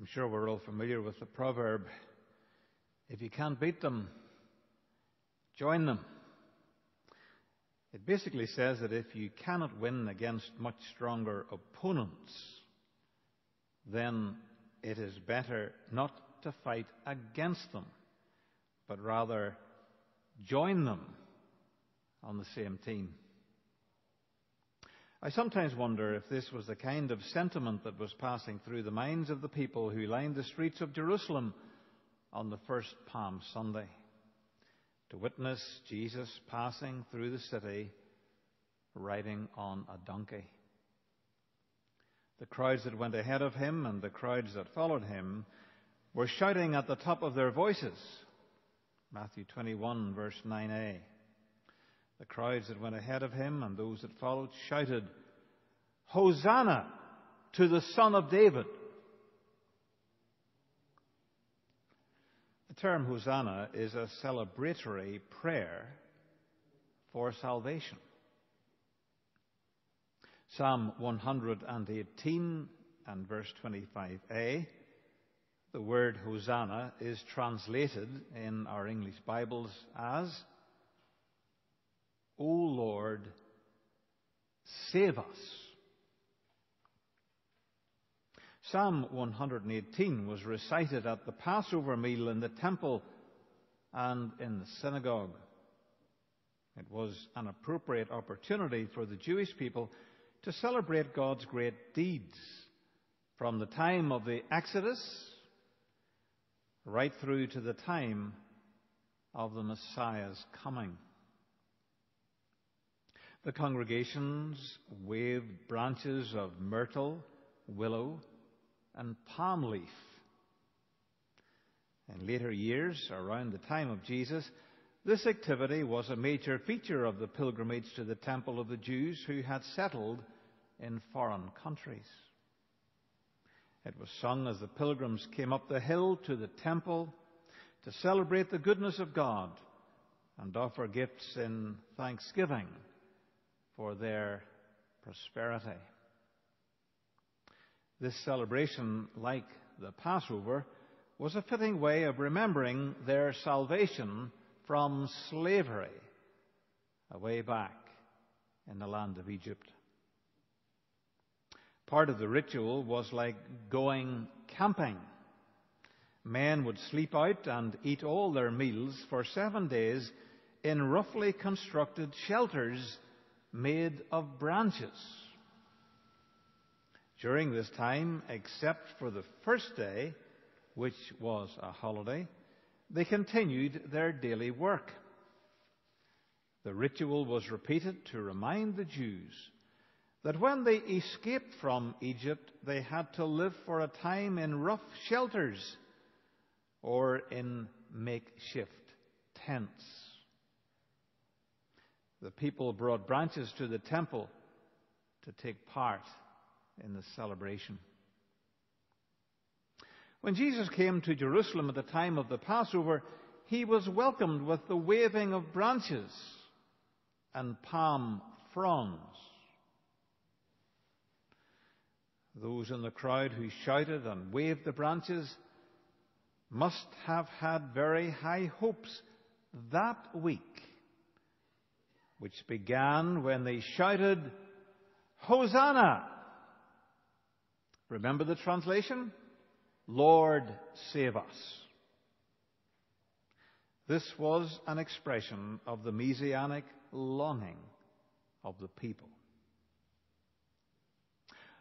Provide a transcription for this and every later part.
I'm sure we're all familiar with the proverb if you can't beat them, join them. It basically says that if you cannot win against much stronger opponents, then it is better not to fight against them, but rather join them on the same team. I sometimes wonder if this was the kind of sentiment that was passing through the minds of the people who lined the streets of Jerusalem on the first Palm Sunday to witness Jesus passing through the city riding on a donkey. The crowds that went ahead of him and the crowds that followed him were shouting at the top of their voices. Matthew 21, verse 9a. The crowds that went ahead of him and those that followed shouted, Hosanna to the Son of David. The term Hosanna is a celebratory prayer for salvation. Psalm 118 and verse 25a, the word Hosanna is translated in our English Bibles as O Lord, save us. Psalm 118 was recited at the Passover meal in the temple and in the synagogue. It was an appropriate opportunity for the Jewish people to celebrate God's great deeds from the time of the Exodus right through to the time of the Messiah's coming. The congregations waved branches of myrtle, willow, and palm leaf. In later years, around the time of Jesus, this activity was a major feature of the pilgrimage to the temple of the Jews who had settled in foreign countries. It was sung as the pilgrims came up the hill to the temple to celebrate the goodness of God and offer gifts in thanksgiving for their prosperity. This celebration, like the Passover, was a fitting way of remembering their salvation from slavery away back in the land of Egypt. Part of the ritual was like going camping. Men would sleep out and eat all their meals for seven days in roughly constructed shelters made of branches. During this time, except for the first day, which was a holiday, they continued their daily work. The ritual was repeated to remind the Jews that when they escaped from Egypt, they had to live for a time in rough shelters or in makeshift tents the people brought branches to the temple to take part in the celebration. When Jesus came to Jerusalem at the time of the Passover, he was welcomed with the waving of branches and palm fronds. Those in the crowd who shouted and waved the branches must have had very high hopes that week which began when they shouted, Hosanna! Remember the translation? Lord, save us. This was an expression of the messianic longing of the people.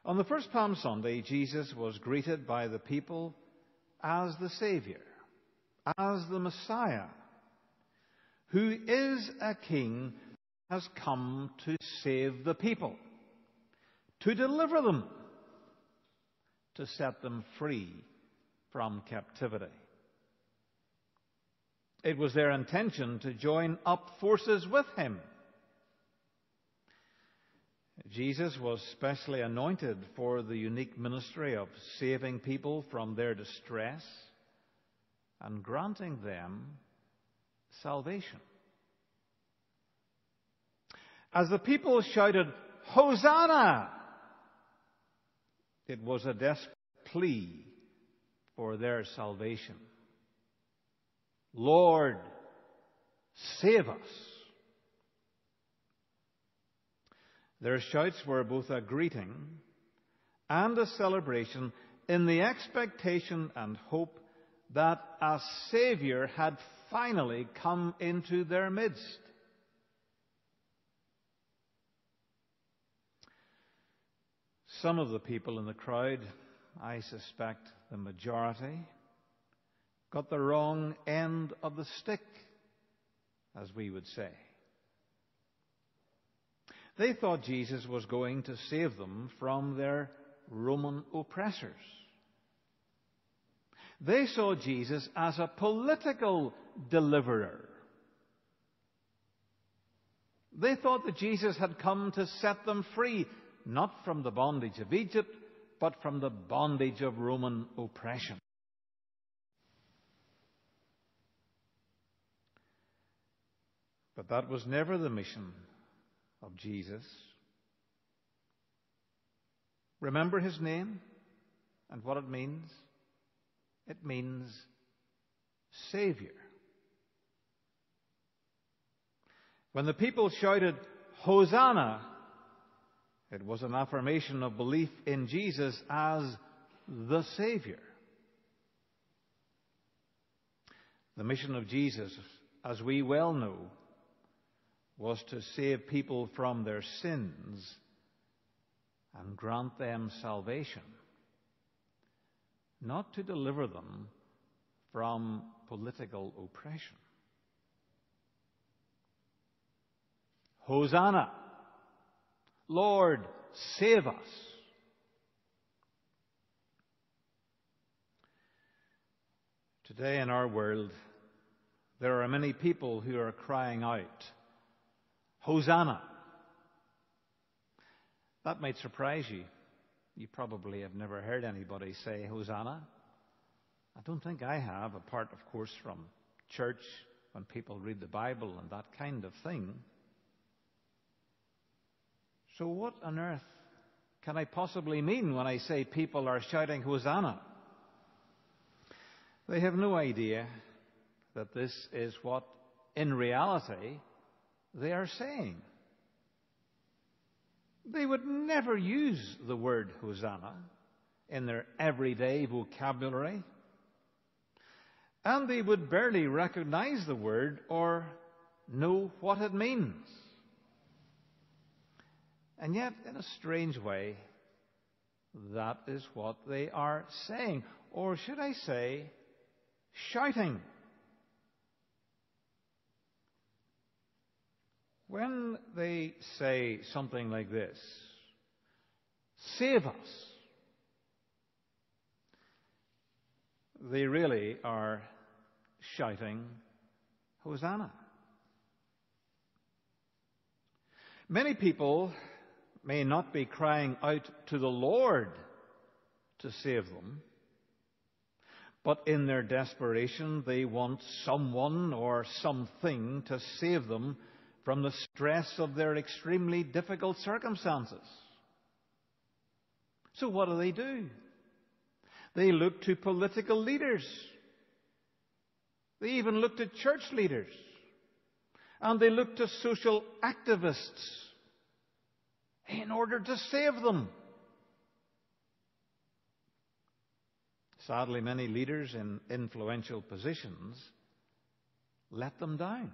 On the first Palm Sunday, Jesus was greeted by the people as the Savior, as the Messiah, who is a king has come to save the people, to deliver them, to set them free from captivity. It was their intention to join up forces with him. Jesus was specially anointed for the unique ministry of saving people from their distress and granting them salvation. As the people shouted, Hosanna! It was a desperate plea for their salvation. Lord, save us. Their shouts were both a greeting and a celebration in the expectation and hope that a Savior had finally come into their midst. Some of the people in the crowd, I suspect the majority, got the wrong end of the stick, as we would say. They thought Jesus was going to save them from their Roman oppressors. They saw Jesus as a political deliverer. They thought that Jesus had come to set them free, not from the bondage of Egypt, but from the bondage of Roman oppression. But that was never the mission of Jesus. Remember his name and what it means? It means Savior. When the people shouted, Hosanna, it was an affirmation of belief in Jesus as the Savior. The mission of Jesus, as we well know, was to save people from their sins and grant them salvation, not to deliver them from political oppression. Hosanna! Lord, save us! Today in our world, there are many people who are crying out, Hosanna! That might surprise you. You probably have never heard anybody say Hosanna. I don't think I have, apart, of course, from church when people read the Bible and that kind of thing. So, what on earth can I possibly mean when I say people are shouting Hosanna? They have no idea that this is what, in reality, they are saying. They would never use the word Hosanna in their everyday vocabulary. And they would barely recognize the word or know what it means. And yet, in a strange way, that is what they are saying. Or should I say, shouting. When they say something like this, save us, they really are shouting, Hosanna. Many people may not be crying out to the Lord to save them, but in their desperation they want someone or something to save them from the stress of their extremely difficult circumstances. So what do they do? They look to political leaders. They even look to church leaders. And they look to social activists in order to save them. Sadly, many leaders in influential positions let them down.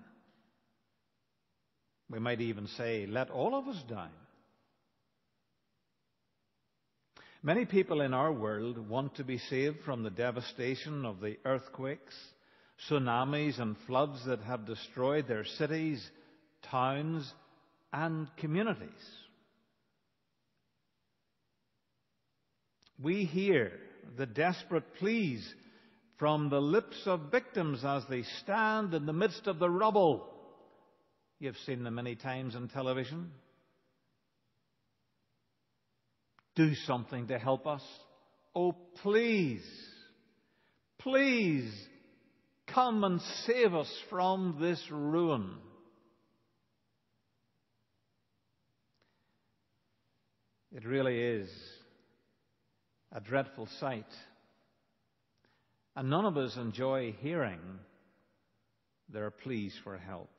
We might even say, let all of us down. Many people in our world want to be saved from the devastation of the earthquakes, tsunamis, and floods that have destroyed their cities, towns, and communities. We hear the desperate pleas from the lips of victims as they stand in the midst of the rubble You've seen them many times on television. Do something to help us. Oh, please, please come and save us from this ruin. It really is a dreadful sight And none of us enjoy hearing their pleas for help.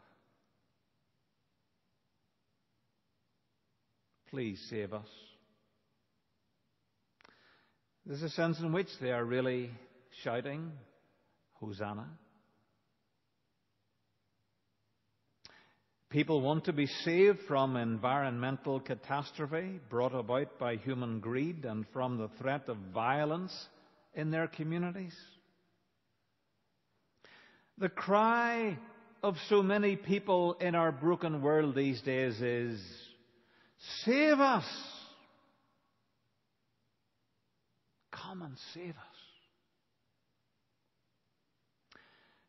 Please save us. There's a sense in which they are really shouting, Hosanna. People want to be saved from environmental catastrophe brought about by human greed and from the threat of violence in their communities. The cry of so many people in our broken world these days is, Save us! Come and save us.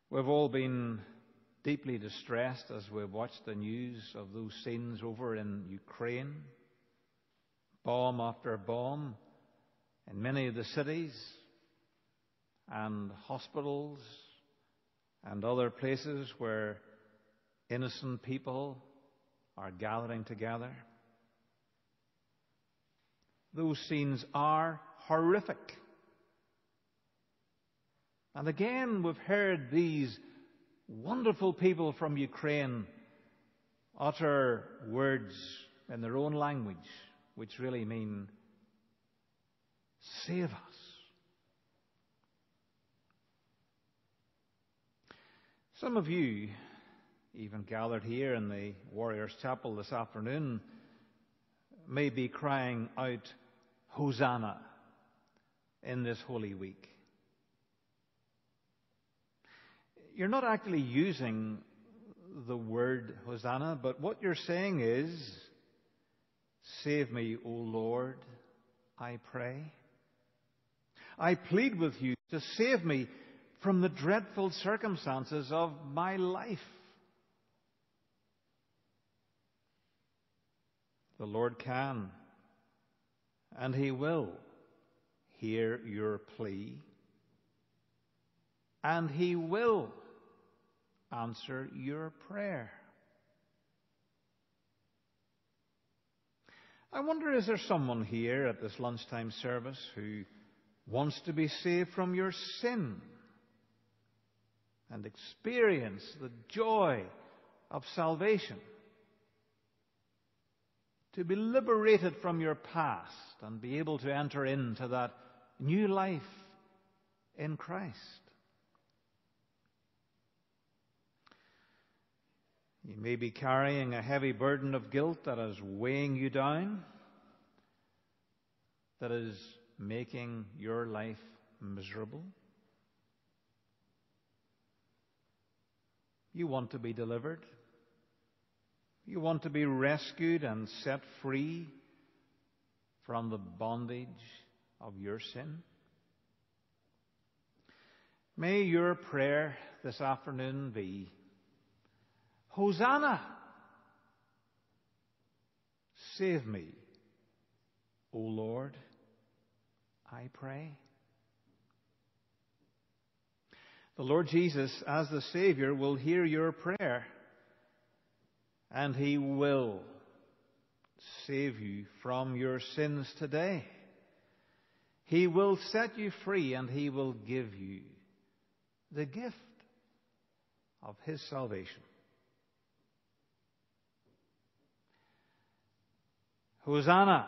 We've all been deeply distressed as we watch the news of those scenes over in Ukraine. Bomb after bomb in many of the cities and hospitals and other places where innocent people are gathering together. Those scenes are horrific. And again, we've heard these wonderful people from Ukraine utter words in their own language, which really mean, save us. Some of you, even gathered here in the Warriors Chapel this afternoon, may be crying out, Hosanna in this Holy Week. You're not actually using the word Hosanna, but what you're saying is, Save me, O Lord, I pray. I plead with you to save me from the dreadful circumstances of my life. The Lord can and He will hear your plea, and He will answer your prayer. I wonder is there someone here at this lunchtime service who wants to be saved from your sin and experience the joy of salvation? To be liberated from your past and be able to enter into that new life in Christ. You may be carrying a heavy burden of guilt that is weighing you down, that is making your life miserable. You want to be delivered. You want to be rescued and set free from the bondage of your sin? May your prayer this afternoon be Hosanna! Save me, O Lord, I pray. The Lord Jesus, as the Savior, will hear your prayer and He will save you from your sins today. He will set you free and He will give you the gift of His salvation. Hosanna!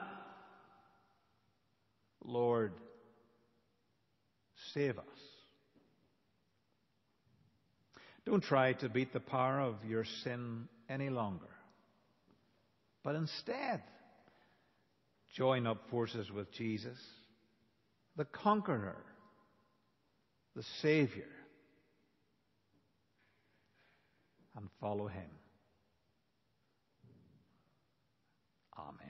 Lord, save us. Don't try to beat the power of your sin any longer. But instead, join up forces with Jesus, the conqueror, the Savior, and follow him. Amen.